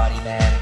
everybody, man.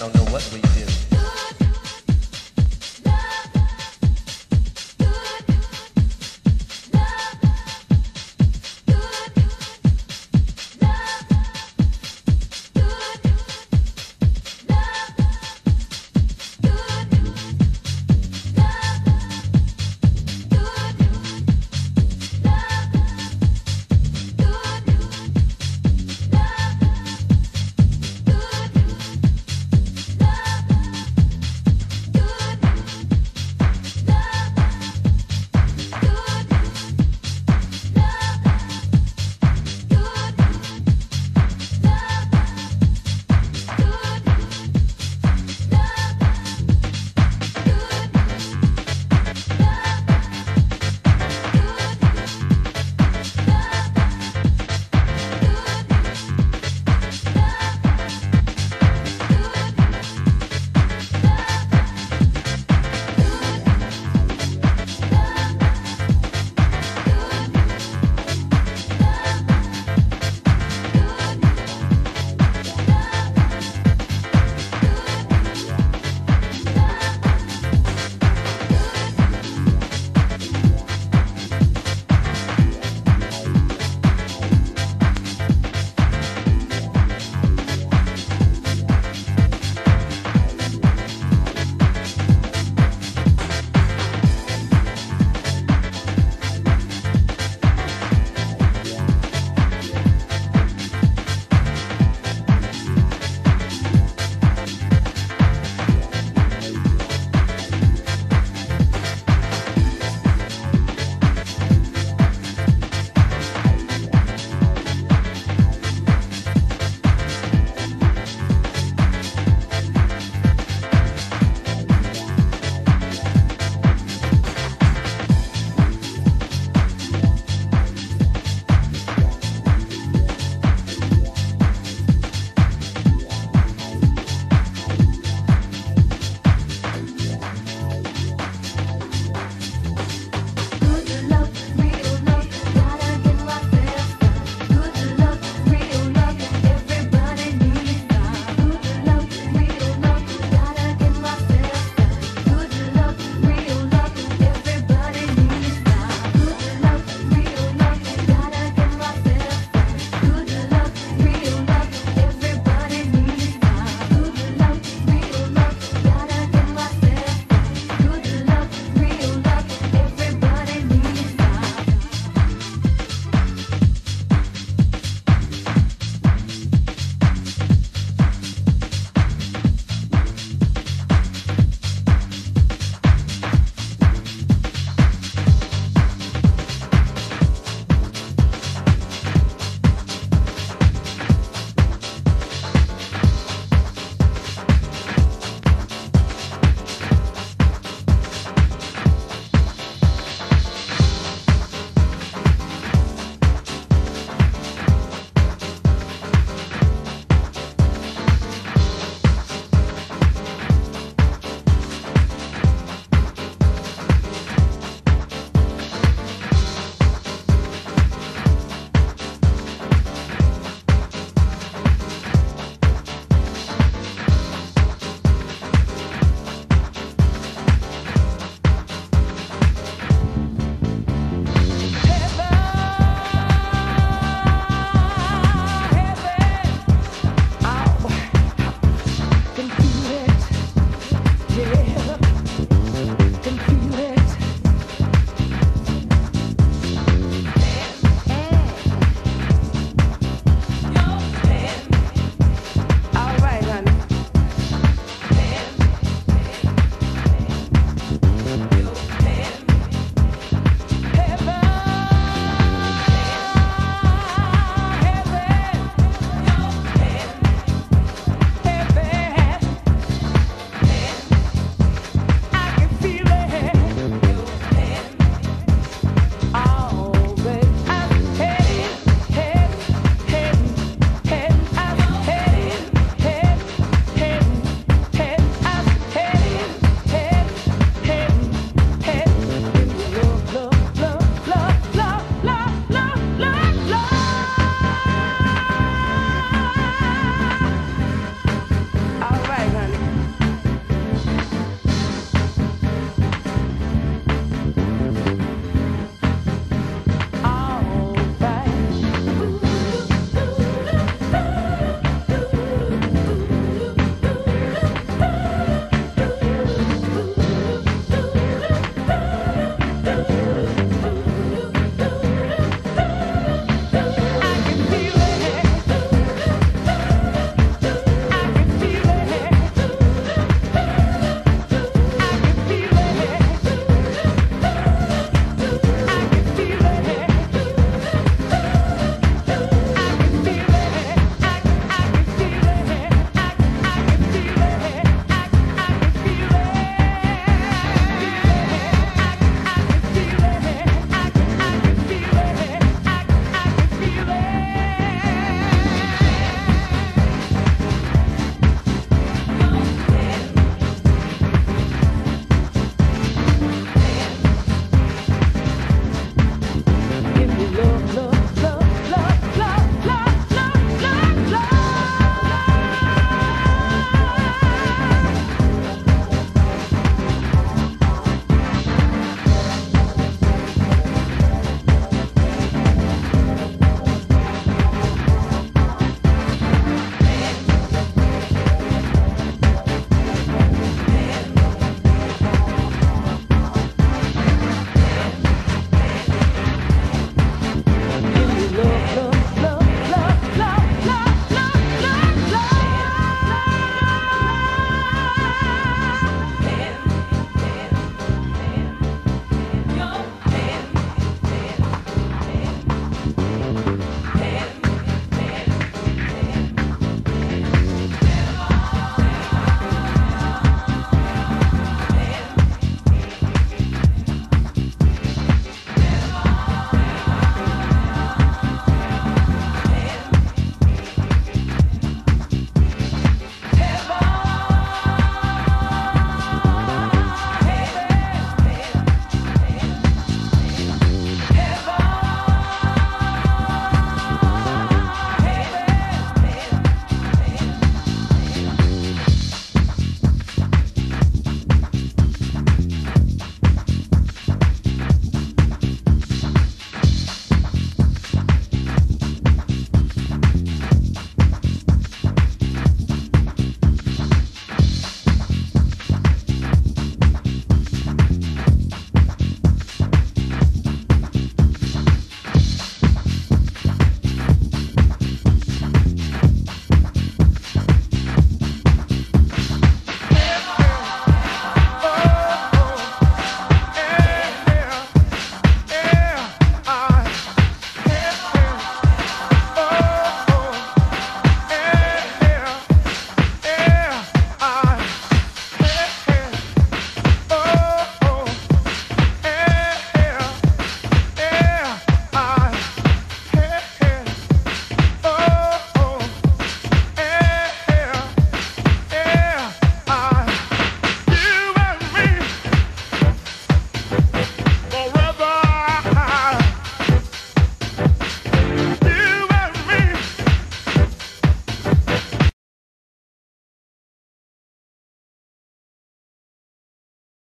I don't know what we do.